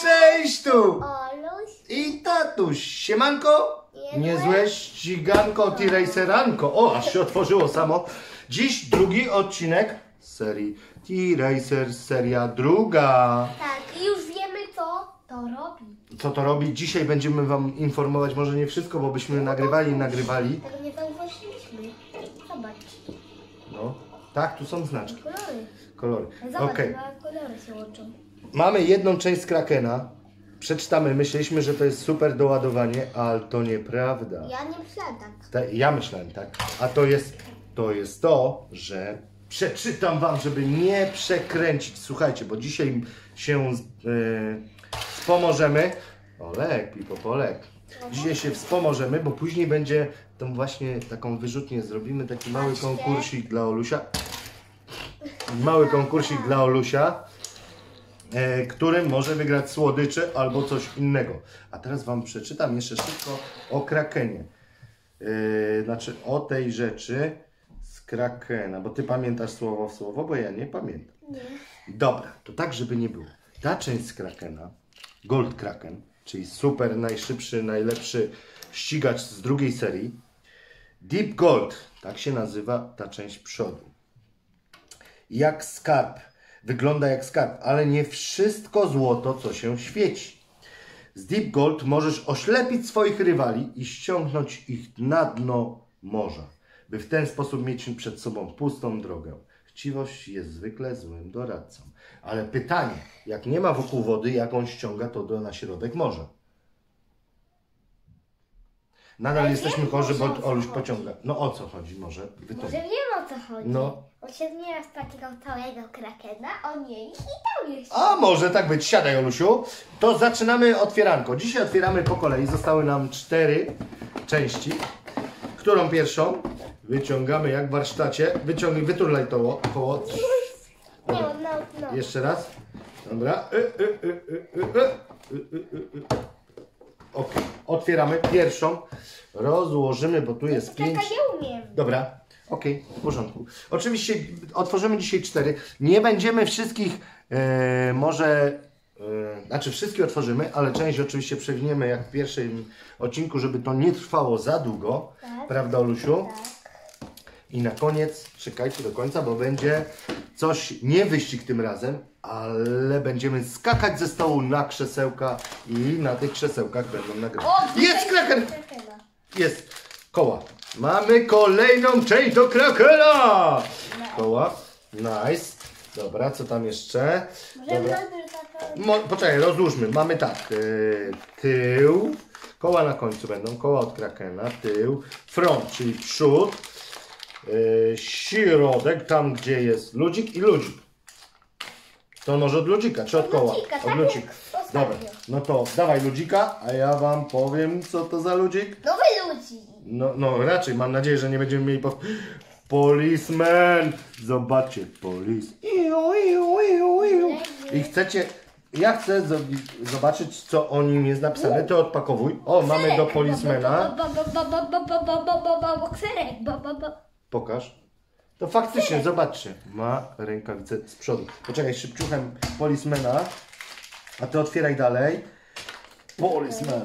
Cześć tu! Oluś, I tatuś, siemanko! Niezłe ściganko T-Raceranko. O, aż się otworzyło samo. Dziś drugi odcinek serii T-Racer, seria druga. tak, i już wiemy co to robi. Co to robi? Dzisiaj będziemy Wam informować, może nie wszystko, bo byśmy nagrywali, nagrywali. Tego nie zauważyliśmy. Zobacz, No, tak, tu są znaczki, kolory. kolory. Zobacz, Okej, kolory się łączą. Mamy jedną część z Krakena. Przeczytamy, myśleliśmy, że to jest super doładowanie, ale to nieprawda. Ja nie myślałem tak. Ta, ja myślałem tak. A to jest, to jest to, że przeczytam wam, żeby nie przekręcić. Słuchajcie, bo dzisiaj się yy, wspomożemy. Olek, Pipopolek. Dzisiaj się wspomożemy, bo później będzie tą właśnie taką wyrzutnię. Zrobimy taki mały konkursik dla Olusia. Mały konkursik dla Olusia, e, którym może wygrać słodycze albo coś innego. A teraz wam przeczytam jeszcze szybko o Krakenie. Yy, znaczy o tej rzeczy z Krakena, bo ty pamiętasz słowo w słowo, bo ja nie pamiętam. Nie. Dobra, to tak, żeby nie było. Ta część z Krakena, Gold Kraken, czyli super, najszybszy, najlepszy ścigacz z drugiej serii, Deep Gold, tak się nazywa ta część przodu. Jak skarb, wygląda jak skarb, ale nie wszystko złoto, co się świeci. Z Deep Gold możesz oślepić swoich rywali i ściągnąć ich na dno morza, by w ten sposób mieć przed sobą pustą drogę. Chciwość jest zwykle złym doradcą. Ale pytanie, jak nie ma wokół wody, jak on ściąga to do, na środek morza? Nadal Ale jesteśmy wiem, chorzy, o bo co Oluś chodzi. pociąga. No o co chodzi może? Może Wytłumacz. wiem o co chodzi. No. On się nieraz spotykał całego krakena, on jej i tam jeszcze. A może tak być. Siadaj, Olusiu. To zaczynamy otwieranko. Dzisiaj otwieramy po kolei. Zostały nam cztery części. Którą pierwszą? Wyciągamy jak w warsztacie. Wyciągnij, wyturlaj to koło. No, no, no. Jeszcze raz. Dobra. Y, y, y, y, y, y. Y, y, y, y. Ok. Otwieramy pierwszą. Rozłożymy, bo tu jest Czekaj, pięć. nie umiem. Dobra, okej, w porządku. Oczywiście otworzymy dzisiaj cztery. Nie będziemy wszystkich, e, może, e, znaczy wszystkie otworzymy, ale część oczywiście przewiniemy jak w pierwszym odcinku, żeby to nie trwało za długo. Tak. Prawda, Olusiu? Tak. I na koniec, czekajcie do końca, bo będzie coś, nie wyścig tym razem, ale będziemy skakać ze stołu na krzesełka i na tych krzesełkach będą nagrywać. Jest! Krakena. Jest koła. Mamy kolejną część do krakena! Koła. Nice. Dobra, co tam jeszcze? Możemy Dobra. Mo, poczekaj, rozłóżmy. Mamy tak. Yy, tył. Koła na końcu będą. Koła od krakena. Tył. Front, czyli przód środek, tam gdzie jest ludzik i ludzik. To może od ludzika, czy od koła? Od ludzika. jak no to dawaj ludzika, a ja wam powiem, co to za ludzik. Nowy ludzik. No, no raczej, mam nadzieję, że nie będziemy mieli po... Zobaczcie, polis. I chcecie, ja chcę zobaczyć, co o nim jest napisane. To odpakowuj. O, mamy do policemana. Bokserek. Pokaż. To faktycznie, zobaczcie. Ma rękawice z przodu. Poczekaj, szybciuchem policemana. A ty otwieraj dalej. Policeman.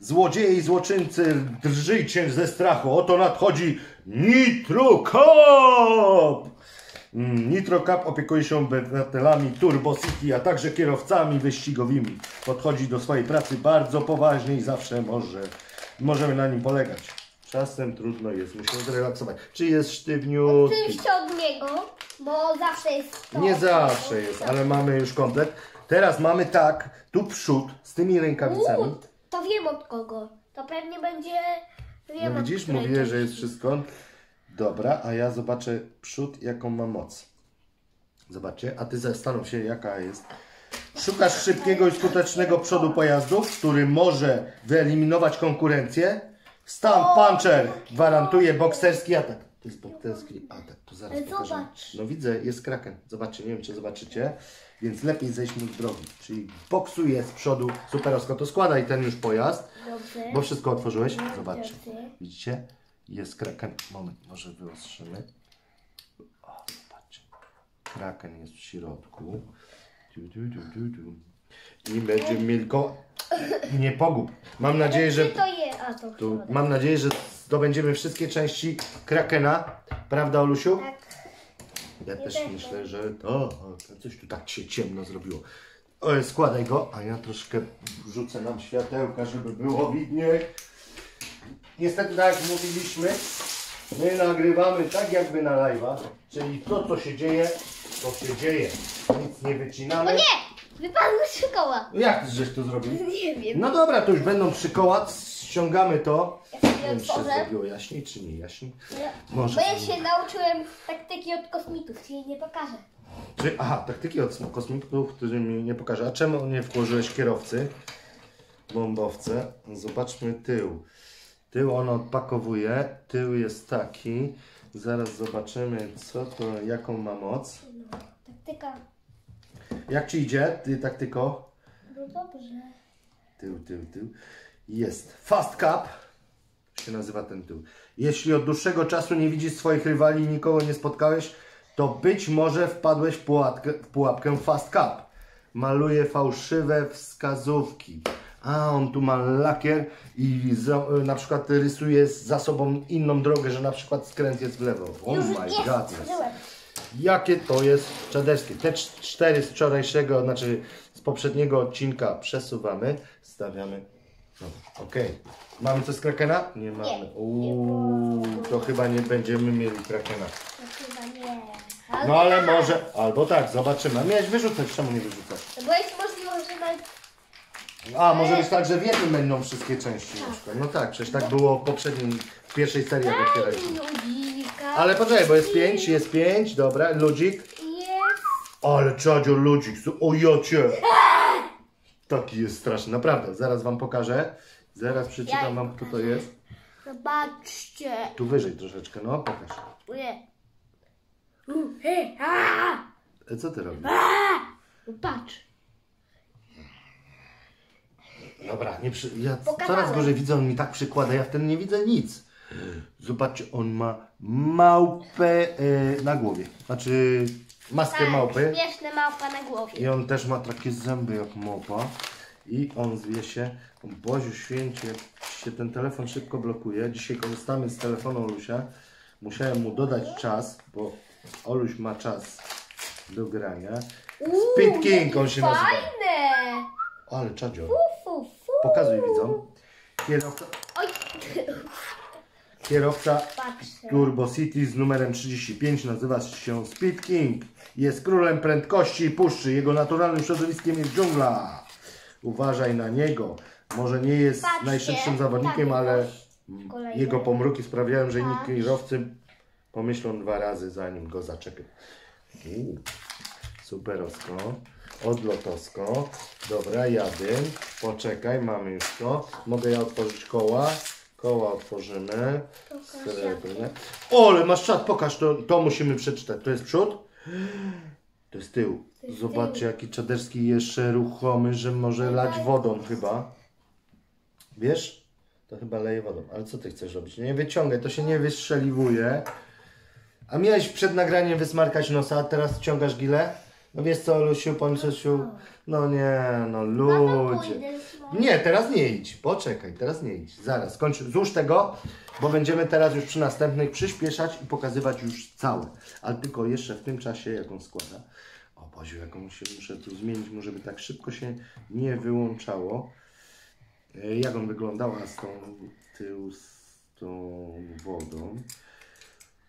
Złodzieje i złoczyńcy, drżyjcie ze strachu. Oto nadchodzi Nitro Cup! Mm, Nitro Cup opiekuje się obywatelami Turbo City, a także kierowcami wyścigowymi. Podchodzi do swojej pracy bardzo poważnie i zawsze może, możemy na nim polegać. Czasem trudno jest mu się zrelaksować. Czy jest sztywniutki? Oczywiście od niego, bo zawsze jest to. Nie zawsze jest, ale mamy już komplet. Teraz mamy tak, tu przód z tymi rękawicami. Uuu, to wiem od kogo. To pewnie będzie... Wiem No od widzisz, której mówię, że części. jest wszystko. Dobra, a ja zobaczę przód, jaką ma moc. Zobaczcie, a ty zastanów się, jaka jest. Szukasz szybkiego i skutecznego przodu pojazdu, który może wyeliminować konkurencję. Stan Puncher gwarantuje bokserski atak. To jest bokserski atak, to zaraz pokażę. zobacz. No widzę, jest kraken. Zobaczcie, nie wiem czy zobaczycie. Więc lepiej zejść mu z drogi. Czyli boksuje z przodu superowsko. To składaj ten już pojazd, Dobrze. bo wszystko otworzyłeś. Dobrze. Zobaczcie. Widzicie? Jest kraken. Moment, może wyostrzymy. O, zobaczcie. Kraken jest w środku. Du, du, du, du, du. Nie będziemy mieli ko... Nie pogub. Mam nadzieję, że... To jest? A to Tu, chyba. mam nadzieję, że zdobędziemy wszystkie części Krakena. Prawda, Olusiu? Tak. Ja też myślę, że to, to coś tu tak się ciemno zrobiło. Składaj go, a ja troszkę wrzucę nam światełka, żeby było widniej. Niestety, tak jak mówiliśmy, my nagrywamy tak jakby na live'a, czyli to, co się dzieje, to się dzieje. Nic nie wycinamy. O nie! Wypadły trzy koła. Jak ty żeś to zrobił? Nie wiem. No dobra, to już będą trzy koła, ściągamy to. Ja Nie wiem, czy się zrobiło jaśniej, czy nie jaśniej. Ja- Może Bo ja się nauczyłem taktyki od kosmitów, czyli nie pokażę. Czy, aha, taktyki od kosmitów, którzy mi nie pokaże. A czemu nie włożyłeś kierowcy? Bombowce. Zobaczmy tył. Tył on odpakowuje. Tył jest taki. Zaraz zobaczymy, co to, jaką ma moc. No, taktyka. Jak ci idzie, ty taktyko? No dobrze. Tył, tył, tył. Jest Fast Cup. się nazywa ten tył. Jeśli od dłuższego czasu nie widzisz swoich rywali i nikogo nie spotkałeś, to być może wpadłeś w pułapkę, w pułapkę Fast Cup. Maluje fałszywe wskazówki. A on tu ma lakier i na przykład rysuje za sobą inną drogę, że na przykład skręt jest w lewo. Oh Już my jest, god. otworzyłem. Jakie to jest czaderskie. Te cz- cztery z wczorajszego, znaczy z poprzedniego odcinka przesuwamy, stawiamy. No, Okej. Mamy coś z Krakena? Nie mamy. Uuu, to chyba nie będziemy mieli Krakena. No chyba nie. No ale może, albo tak, zobaczymy. Miałeś wyrzucać, czemu nie wyrzucasz? Bo jest możliwość, że nawet... A, może być tak, że w jednym będą wszystkie części na przykład. No tak, przecież tak było w poprzednim, w pierwszej serii jak otwieraliśmy. Ale poczekaj, bo jest pięć, jest pięć, dobra, ludzik. Jest... Ale czadziu ludzik, su- o jocie! Taki jest straszny, naprawdę. Zaraz wam pokażę. Zaraz przeczytam wam, kto to jest. Zobaczcie. Tu wyżej troszeczkę, no pokaż. Nie. U, a! E, Co ty robisz? No Patrz. Dobra, nie przy... ja coraz gorzej widzę, on mi tak przykłada, ja w tym nie widzę nic. Zobaczcie, on ma małpę e, na głowie. Znaczy maskę Tak, małpy. śmieszne małpa na głowie. I on też ma takie zęby jak małpa. I on zwie się, Boziu święcie, się ten telefon szybko blokuje. Dzisiaj korzystamy z telefonu Olusia. Musiałem mu dodać czas, bo Oluś ma czas do grania. Speed King on się nazywa. Fajne. Ale czadzio, Fu, fu. pokazuj widzom. Kierowca, Oj. kierowca Patrzę. Turbo City z numerem 35 nazywa się Speed King. Jest królem prędkości i puszczy. Jego naturalnym środowiskiem jest dżungla. Uważaj na niego. Może nie jest Patrzcie, najszybszym zawodnikiem, ale kolejny. jego pomruki sprawiają, że inni kierowcy pomyślą dwa razy zanim go zaczepią. Superowsko. Odlotowsko. Dobra, jadę. Poczekaj, mamy już to. Mogę ja otworzyć koła. Koła otworzymy. Srebrne. O, ale masz czat, pokaż, to, to musimy przeczytać. To jest przód? To jest tył. Zobaczcie, jaki czaderski jeszcze ruchomy, że może lać wodą chyba. Wiesz? To chyba leje wodą. Ale co ty chcesz robić? Nie wyciągaj, to się nie wystrzeliwuje. A miałeś przed nagraniem wysmarkać nosa, a teraz wciągasz gilę? No wiesz co, Lusiu, Pomisusiu? No nie, no ludzie. Nie, teraz nie idź. Poczekaj, teraz nie idź. Zaraz, skończ. Złóż tego, bo będziemy teraz już przy następnych przyspieszać i pokazywać już całe. Ale tylko jeszcze w tym czasie, jak on składa. O Boziu, jaką się muszę tu zmienić, mu, żeby tak szybko się nie wyłączało. E, Jak on wyglądał, a z tą tył z tą wodą.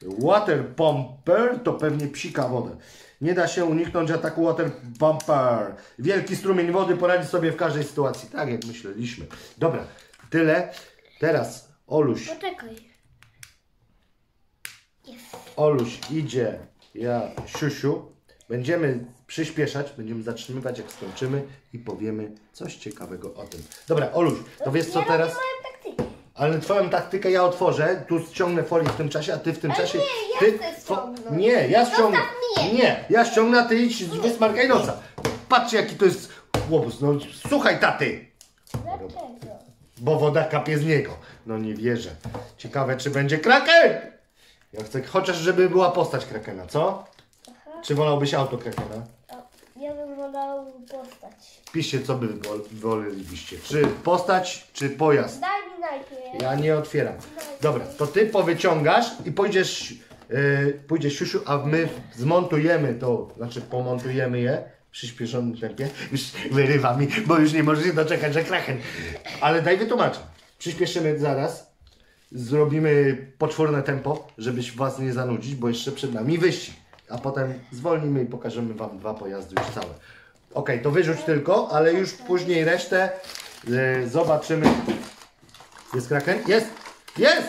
Water Pumper to pewnie psika wodę. Nie da się uniknąć ataku Water Pumper. Wielki strumień wody poradzi sobie w każdej sytuacji. Tak jak myśleliśmy. Dobra, tyle. Teraz Oluś, Poczekaj. Jest. Oluś idzie, ja siusiu. Będziemy przyspieszać, będziemy zatrzymywać jak skończymy i powiemy coś ciekawego o tym. Dobra, Oluś, to wiesz co teraz? Ale twoją taktykę ja otworzę, tu ściągnę folię w tym czasie, a ty w tym Ale czasie. nie, ja ty, chcę ściągnąć. Nie, ja ściągnę. mnie. Nie, ja ściągnę, a ty idź wysmarkaj nosa. Patrzcie jaki to jest łobuz. No słuchaj taty, Dlaczego? bo woda kapie z niego. No nie wierzę. Ciekawe czy będzie kraken. Ja chcę chociaż żeby była postać krakena, co? Czy wolałbyś auto krakena? Wolał postać. Piszcie, co by wol- wolelibyście. Czy postać, czy pojazd? Daj mi najpierw. Ja nie otwieram. Dobra, to ty powyciągasz i pójdziesz, yy, pójdziesz siusiu, a my zmontujemy to, znaczy pomontujemy je w przyspieszonym tempie. Już wyrywa mi, bo już nie może się doczekać, że krachen. Ale daj wytłumaczę. Przyspieszymy zaraz. Zrobimy poczwórne tempo, żebyś was nie zanudzić, bo jeszcze przed nami wyścig. A potem zwolnimy i pokażemy wam dwa pojazdy już całe. Okej, to wyrzuć tylko, ale już później resztę yy, zobaczymy. Jest Kraken? Jest! Jest!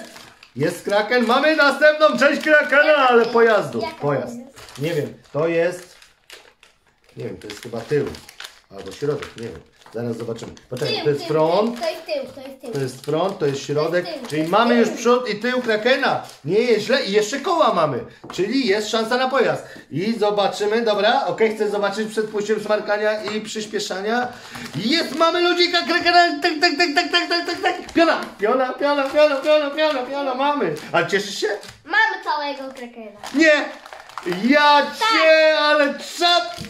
Jest Kraken! Mamy następną część Krakena, ale pojazdu. Pojazd. Nie wiem, to jest... Nie wiem, to jest chyba tył. Albo środek, nie wiem. Zaraz zobaczymy. Poczekaj, to jest front. To jest tył, to jest tył. To jest front, to jest środek. To jest czyli jest mamy już przód i tył krakena. Nie jest źle i jeszcze koła mamy. Czyli jest szansa na pojazd. I zobaczymy, dobra, ok, chcę zobaczyć przed pójściem smarkania i przyspieszania. Jest, mamy ludzika krakena. Tak, tak, tak, tak, tak, tak, tak, tak. Piona, piona, piona, piona, piona, piona, piona, mamy. A cieszysz się? Mamy całego krakena. Nie, ja cię, ale czad!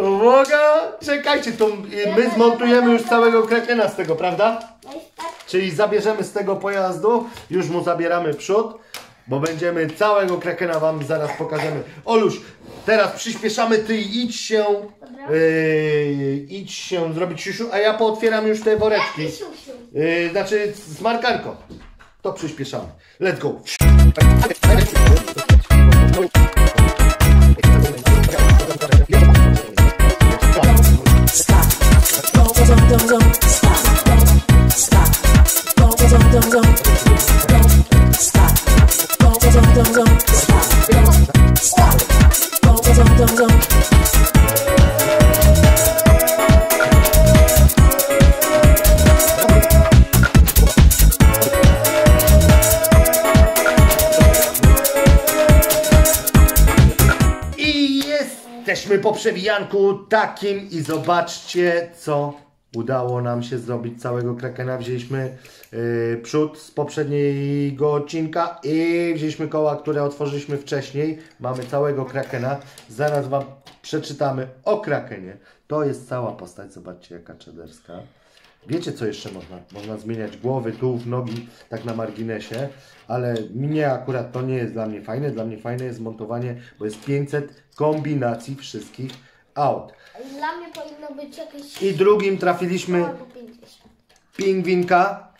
Uwaga! Czekajcie, to y, my zmontujemy już całego Krakena z tego, prawda? Czyli zabierzemy z tego pojazdu, już mu zabieramy przód, bo będziemy całego Krakena wam zaraz pokażemy. Oluś, teraz przyspieszamy, ty idź się, yy, idź się zrobić siusiu, a ja pootwieram już te woreczki. Yy, znaczy smarkanko. To przyspieszamy. Let's go. Po przewijanku takim i zobaczcie co udało nam się zrobić całego Krakena. Wzięliśmy yy, przód z poprzedniego odcinka i wzięliśmy koła, które otworzyliśmy wcześniej. Mamy całego Krakena. Zaraz Wam przeczytamy o Krakenie. To jest cała postać, zobaczcie jaka czederska. Wiecie co jeszcze można? Można zmieniać głowy, tułów, nogi, tak na marginesie, ale mnie akurat to nie jest dla mnie fajne. Dla mnie fajne jest montowanie, bo jest 500 kombinacji wszystkich aut. Dla mnie powinno być jakieś... I drugim trafiliśmy Albo 50. pingwinka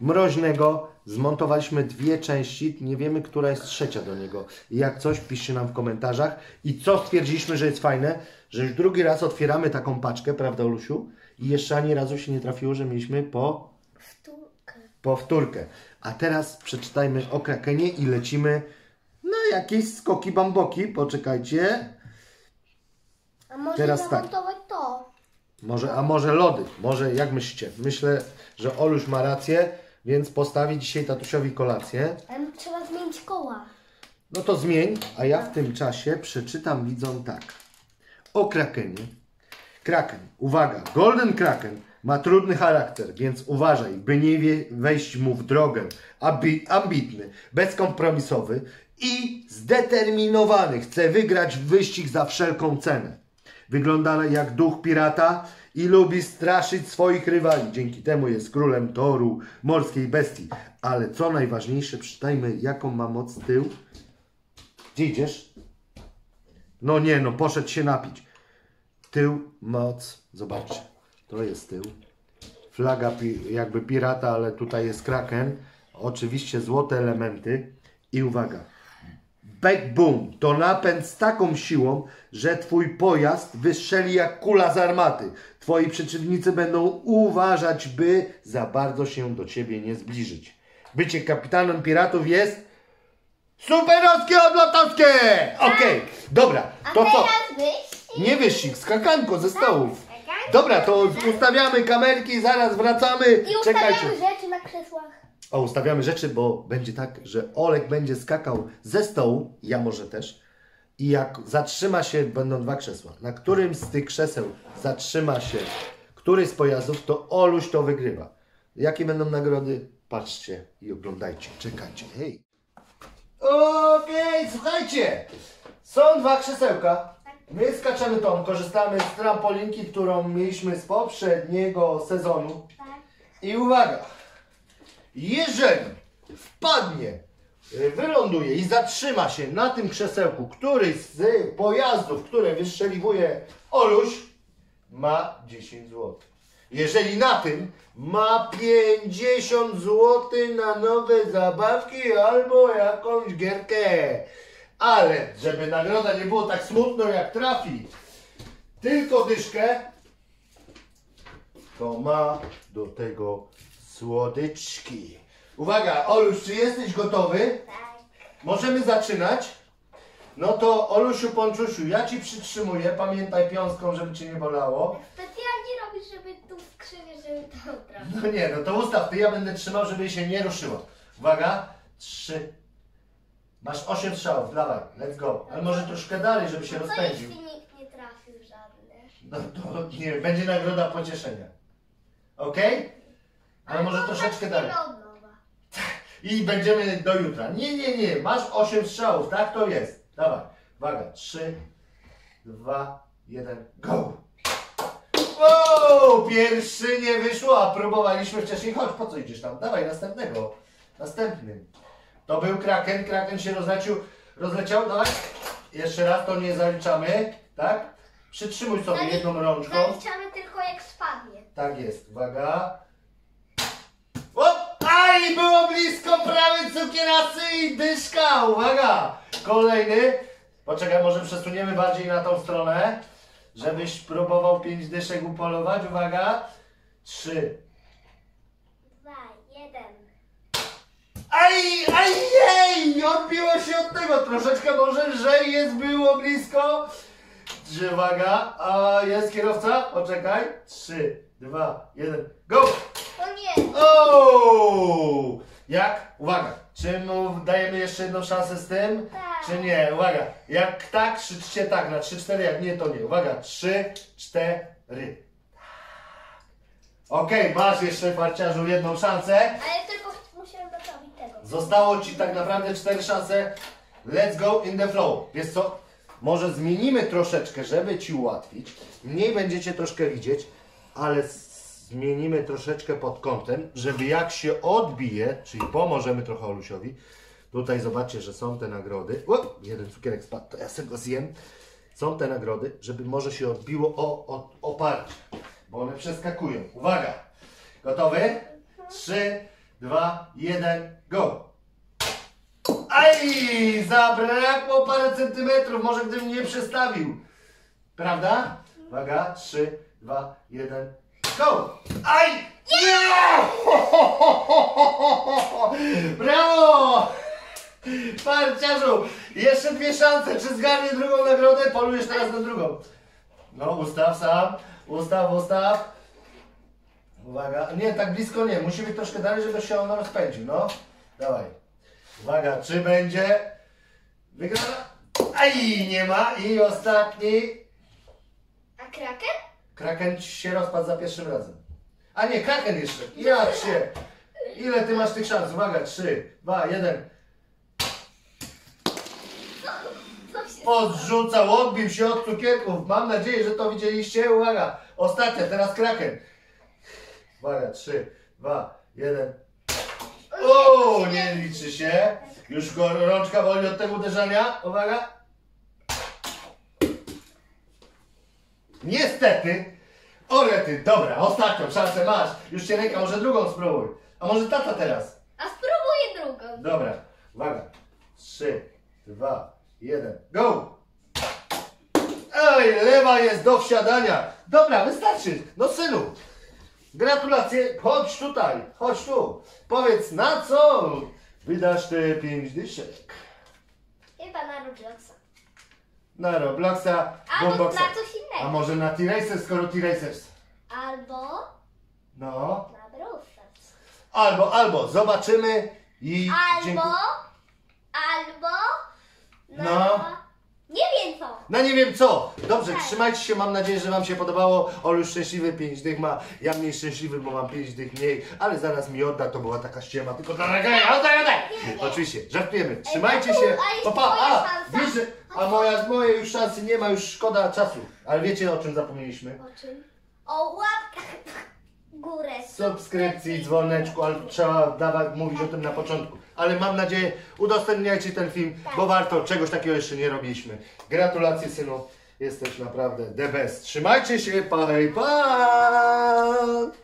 mroźnego. Zmontowaliśmy dwie części, nie wiemy, która jest trzecia do niego. I jak coś, piszcie nam w komentarzach. I co stwierdziliśmy, że jest fajne, że już drugi raz otwieramy taką paczkę, prawda, Olusiu? I jeszcze ani razu się nie trafiło, że mieliśmy po Wtórkę. powtórkę. A teraz przeczytajmy o Krakenie i lecimy na jakieś skoki bamboki. Poczekajcie. A może Teraz tak. zamontować to? Może, a może lody? Może jak myślicie? Myślę, że Oluś ma rację, więc postawi dzisiaj tatusiowi kolację. Ale trzeba zmienić koła. No to zmień, a ja w tym czasie przeczytam widzom tak. O Krakenie. Kraken, uwaga, Golden Kraken ma trudny charakter, więc uważaj, by nie wejść mu w drogę. Ambi, ambitny, bezkompromisowy i zdeterminowany. Chce wygrać wyścig za wszelką cenę. Wygląda jak duch pirata i lubi straszyć swoich rywali. Dzięki temu jest królem toru, morskiej bestii. Ale co najważniejsze, przeczytajmy jaką ma moc tył. Gdzie idziesz? No nie, no poszedł się napić. Tył, moc, zobaczcie. To jest tył. Flaga pi- jakby pirata, ale tutaj jest kraken. Oczywiście złote elementy. I uwaga. Back boom to napęd z taką siłą, że twój pojazd wystrzeli jak kula z armaty. Twoi przeciwnicy będą uważać, by za bardzo się do ciebie nie zbliżyć. Bycie kapitanem piratów jest superowskie odlotowskie! Okej, dobra, A to co? Nie wyścig, skakanko ze stołów. Skakanko. Dobra, to ustawiamy kamerki, zaraz wracamy. I Czekajcie. ustawiamy rzeczy na krzesłach. O, ustawiamy rzeczy, bo będzie tak, że Olek będzie skakał ze stołu, ja może też. I jak zatrzyma się, będą dwa krzesła. Na którym z tych krzeseł zatrzyma się któryś z pojazdów, to Oluś to wygrywa. Jakie będą nagrody? Patrzcie i oglądajcie. Czekajcie. Hej. Okej, słuchajcie. Są dwa krzesełka. My skaczemy tą, korzystamy z trampolinki, którą mieliśmy z poprzedniego sezonu. Tak. I uwaga, jeżeli wpadnie, y, wyląduje i zatrzyma się na tym krzesełku któryś z pojazdów, które wystrzeliwuje Oluś, ma 10 zł. Jeżeli na tym ma 50 zł na nowe zabawki albo jakąś gierkę. Ale żeby nagroda nie było tak smutno jak trafi tylko dyszkę, to ma do tego słodyczki. Uwaga, Oluś, czy jesteś gotowy? Tak. Możemy zaczynać. No to Olusiu Ponczusiu, ja ci przytrzymuję, pamiętaj piąską, żeby cię nie bolało. Specjalnie robisz, żeby tu skrzynię, żeby to trafić. No nie, no to ustaw ty, ja będę trzymał, żeby się nie ruszyło. Uwaga, trzy. Masz osiem strzałów, dawaj, let's go. Ale może troszkę dalej, żeby się Co rozpędził. jeśli nikt nie trafił żadnych? No to nie, będzie nagroda pocieszenia. Okej? Ale może troszeczkę zaczniemy dalej. I będziemy do jutra. Nie, nie, nie. Masz 8 strzałów, tak to jest. Dawaj. Uwaga. 3, 2, 1, go! Wow! Pierwszy nie wyszło, a próbowaliśmy wcześniej. Chodź, po co idziesz tam? Dawaj, następnego. Następny. To był kraken. Kraken się rozlecił. Rozleciał. Dawaj. Jeszcze raz, to nie zaliczamy. Tak? Przytrzymuj sobie jedną rączką. Zaliczamy tylko jak spadnie. Tak jest, uwaga. Aj, było blisko, prawy cukierasy i dyszka, uwaga. Kolejny. Poczekaj, może przesuniemy bardziej na tą stronę, żebyś próbował pięć dyszek upolować, uwaga. Trzy. Dwa, jeden. Aj, aj, jej! Odbiło się od tego troszeczkę może, że jest było blisko. Trzy, uwaga, a jest kierowca, poczekaj. Trzy, dwa, jeden, go! O nie! O! Jak? Uwaga. Czy mu dajemy jeszcze jedną szansę z tym? Tak. Czy nie? Uwaga. Jak tak, krzyczcie tak. Na 3-4, jak nie, to nie. Uwaga. 3, 4. Okej, masz jeszcze farciarzu jedną szansę. Ale tylko musiałem doprawić tego. Zostało ci tak naprawdę cztery szanse. Let's go in the flow. Wiesz co? Może zmienimy troszeczkę, żeby ci ułatwić. Mniej będziecie troszkę widzieć, ale zmienimy troszeczkę pod kątem, żeby jak się odbije, czyli pomożemy trochę Olusiowi. Tutaj zobaczcie, że są te nagrody. O, jeden cukierek spadł, to ja sobie go zjem. Są te nagrody, żeby może się odbiło o, oparcie, bo one przeskakują. Uwaga! Gotowy? 3, 2, 1, go! Aj! Zabrakło parę centymetrów, może gdybym nie przestawił. Prawda? Uwaga, 3, 2, 1, go! Aj! Nie! Brawo! Parciarzu! Jeszcze dwie szanse. Czy zgarnie drugą nagrodę? Polujesz teraz na drugą. No, ustaw sam. Ustaw, ustaw. Uwaga. Nie, tak blisko nie. Musi być troszkę dalej, żeby się on rozpędził. No. Dawaj. Uwaga, czy będzie wygrana? Aj, nie ma. I ostatni. A kraken? Kraken się rozpadł za pierwszym razem. A nie, Kraken jeszcze. Jak się? Ile ty masz tych szans? Uwaga, 3, 2, 1. Co się Podrzucał, odbił się od cukierków. Mam nadzieję, że to widzieliście. Uwaga, ostatnia, teraz Kraken. Uwaga, 3, 2, 1. O, nie liczy się. Już go rączka boli od tego uderzenia. Uwaga. Niestety. Orety, dobra, ostatnią szansę masz. Już cię ręka, może drugą spróbuj. A może tata teraz? A spróbuję drugą. Dobra, uwaga. 3, 2, 1, go! Oj, lewa jest do wsiadania. Dobra, wystarczy. No synu, gratulacje. Chodź tutaj, chodź tu. Powiedz, na co wydasz te 5 dyszek? Chyba na Robloxa. Na Robloxa, Albo Boomboxa. na coś A innego. może na T-Racers, skoro T-Racers? Albo No. na Stars. Albo, albo. Zobaczymy i Albo, dziękuję. albo na... No. Nie wiem co. co. Na nie wiem co. Dobrze, trzymajcie się, mam nadzieję, że Wam się podobało. Olu szczęśliwy 5 dych ma, ja mniej szczęśliwy, bo mam 5 dych mniej, ale zaraz mi odda, to była taka ściema, tylko dla nagrania, oddaj, oddaj! Oczywiście, żartujemy, trzymajcie się, a jest pa, pa, a, wiesz, że- a moja, mojej już szansy nie ma, już szkoda czasu, ale wiecie o czym zapomnieliśmy? O czym? O łapkach górę. subskrypcji, dzwoneczku, ale trzeba dawać, mówić o tym na początku. Ale mam nadzieję, udostępniajcie ten film, bo warto, czegoś takiego jeszcze nie robiliśmy. Gratulacje synu, jesteś naprawdę the best. Trzymajcie się, pa, hej, pa!